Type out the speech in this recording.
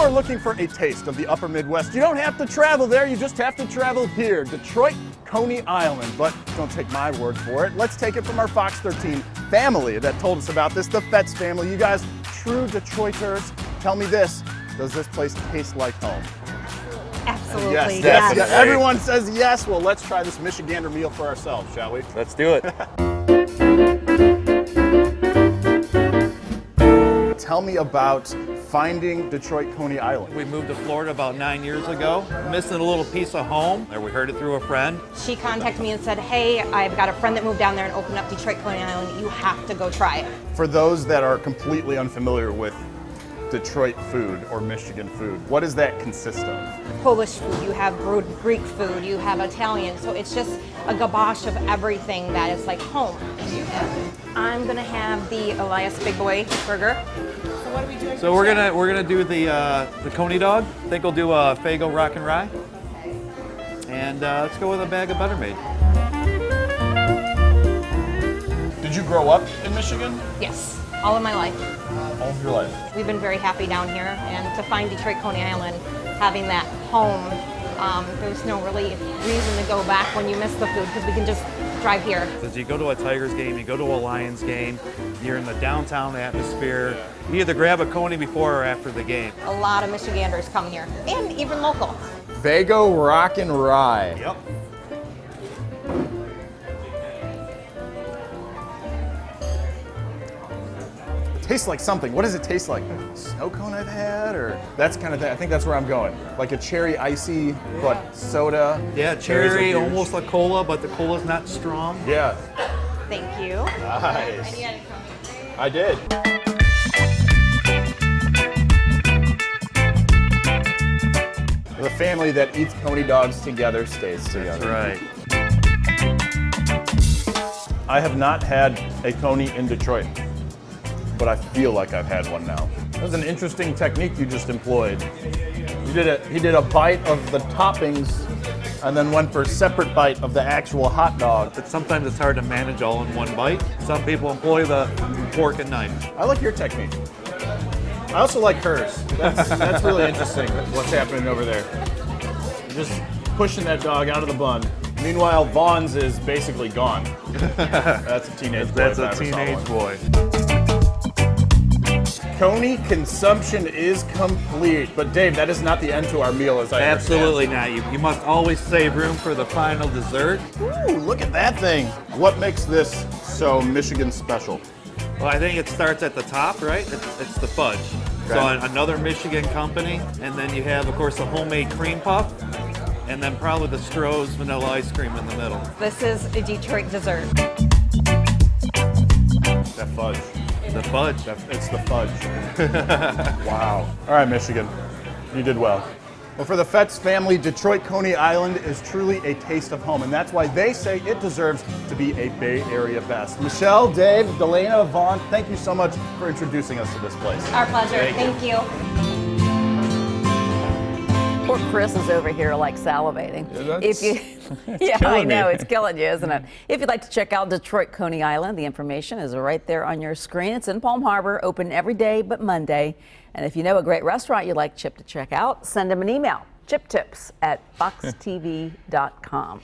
are looking for a taste of the upper Midwest, you don't have to travel there, you just have to travel here, Detroit, Coney Island. But don't take my word for it. Let's take it from our Fox 13 family that told us about this, the Fetz family. You guys, true Detroiters, tell me this, does this place taste like home? Absolutely. Yes, yes. yes, yes. Everyone says yes. Well, let's try this Michigander meal for ourselves, shall we? Let's do it. Tell me about finding Detroit Coney Island. We moved to Florida about nine years ago, missing a little piece of home. Or we heard it through a friend. She contacted me and said, hey, I've got a friend that moved down there and opened up Detroit Coney Island. You have to go try it. For those that are completely unfamiliar with Detroit food or Michigan food, what does that consist of? Polish food, you have Greek food, you have Italian. So it's just a gabosh of everything that is like home. I'm gonna have the Elias Big Boy Burger. So what are we doing? So we're gonna we're gonna do the uh, the Coney dog. I think we'll do a Faygo Rock and Rye. And uh, let's go with a bag of Better Made. Did you grow up in Michigan? Yes, all of my life. All of your life. We've been very happy down here, and to find Detroit Coney Island having that home, um, there's no really reason to go back when you miss the food because we can just drive here. As you go to a Tigers game, you go to a Lions game, you're in the downtown atmosphere. You either grab a Coney before or after the game. A lot of Michiganders come here, and even local. Faygo Rock and Rye. Yep. Tastes like something. What does it taste like? Snow cone I've had, or that's kind of thing. I think that's where I'm going. Like a cherry icy, but soda. Yeah, cherry, almost like cola, but the cola's not strong. Yeah. Thank you. Nice. I did. The family that eats Coney dogs together stays together. That's right. I have not had a Coney in Detroit but I feel like I've had one now. That was an interesting technique you just employed. You did a, he did a bite of the toppings and then went for a separate bite of the actual hot dog. But sometimes it's hard to manage all in one bite. Some people employ the fork and knife. I like your technique. I also like hers. That's, that's really interesting what's happening over there. Just pushing that dog out of the bun. Meanwhile, Vaughn's is basically gone. That's a teenage boy. That's a teenage boy. Coney consumption is complete. But Dave, that is not the end to our meal as I Absolutely understand. not. You, you must always save room for the final dessert. Ooh, look at that thing. What makes this so Michigan special? Well, I think it starts at the top, right? It's, it's the fudge. So another Michigan company, and then you have, of course, the homemade cream puff, and then probably the Stroh's vanilla ice cream in the middle. This is a Detroit dessert. That fudge. The fudge. That, it's the fudge. wow. All right, Michigan. You did well. Well, for the Fetz family, Detroit Coney Island is truly a taste of home, and that's why they say it deserves to be a Bay Area best. Michelle, Dave, Delana, Vaughn, thank you so much for introducing us to this place. Our pleasure. Thank you. Thank you. Poor Chris is over here like salivating. that's- if you, yeah, I killing me. know it's killing you, isn't it? If you'd like to check out Detroit Coney Island, the information is right there on your screen. It's in Palm Harbor, open every day but Monday. And if you know a great restaurant you'd like Chip to check out, send him an email. Chiptips at foxtv.com.